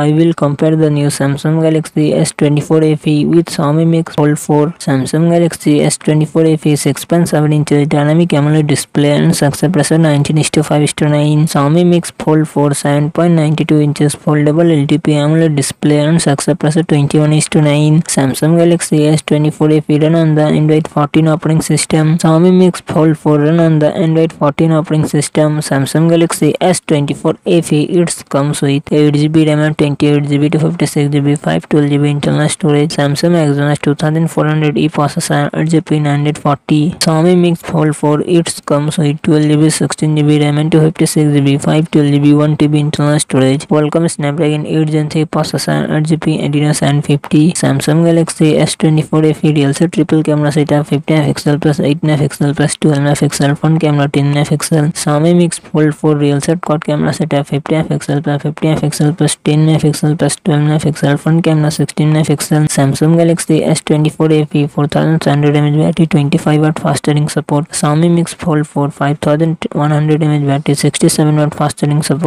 I will compare the new Samsung Galaxy S24 FE with Xiaomi Mix Fold 4. Samsung Galaxy S24 FE 6.7 inches dynamic AMOLED display and success ratio 19 to 5 to 9. Xiaomi Mix Fold 4 7.92 inches foldable LTP AMOLED display and success ratio 21 to 9. Samsung Galaxy S24 FE run on the Android 14 operating system. Xiaomi Mix Fold 4 run on the Android 14 operating system. Samsung Galaxy S24 FE it comes with 8GB RAM and twenty eight internal storage Samsung Exynos two thousand four hundred E processor at Mix Fold four it's come so twelve GB sixteen GB RAM and two fifty six GB five twelve GB one TB internal storage welcome Snapdragon eight gen three processor at GP एडीनस and fifty Samsung Galaxy S twenty four F DL से triple camera set है fifty F excel plus eight F excel plus twelve F excel front camera ten F excel सामी Mix Fold four rear set quad camera set है fifty F excel plus fifty F excel plus ten setup 50 MP plus 50 MP plus 10 MP plus 12 MP front camera 16 MP. Samsung Galaxy S24 FE 4700 mAh battery 25 watt fast charging support. Xiaomi Mix Fold 4 5100 mAh battery 67 watt fast charging support.